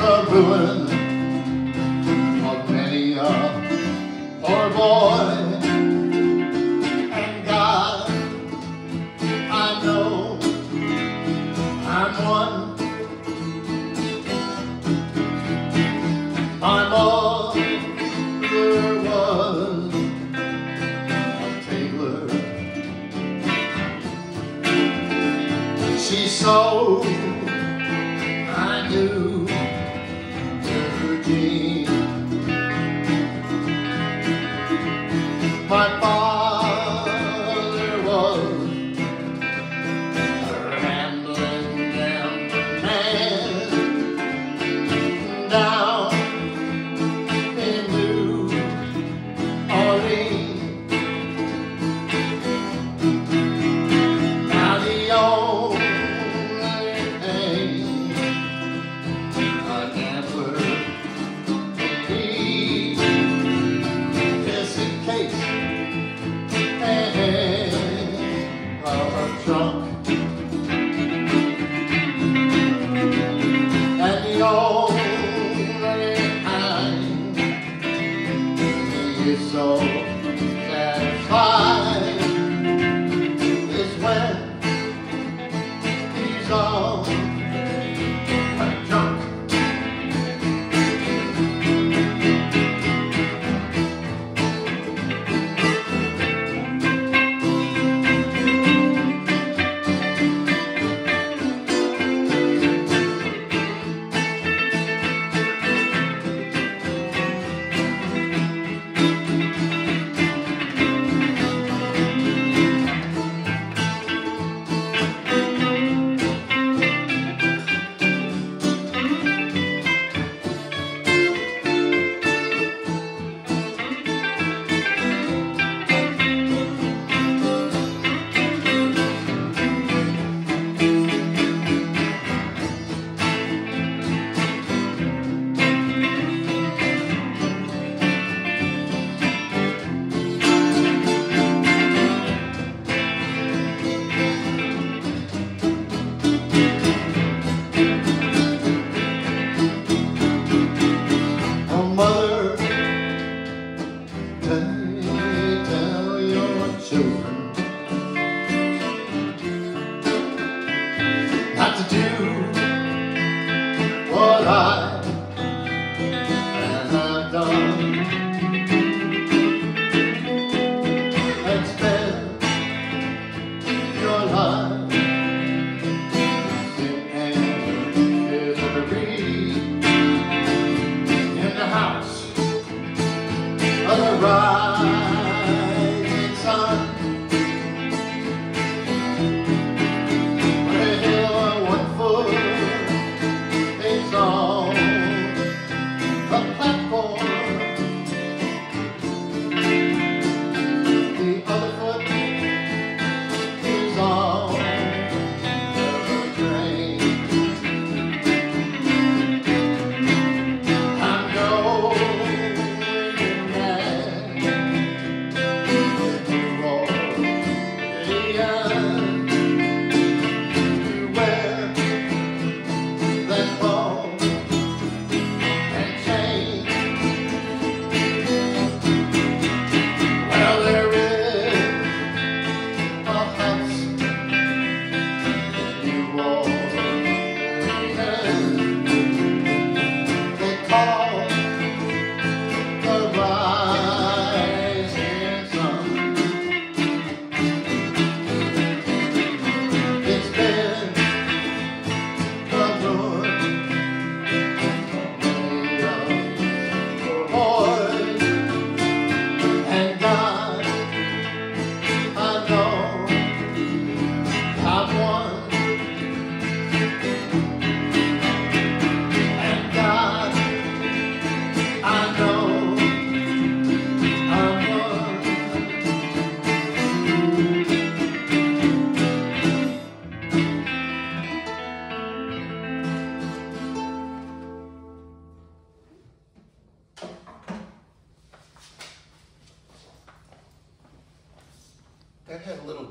the ruin of many a poor boy. And God, I know I'm one. I'm all there was of tailor. She's so your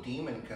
demon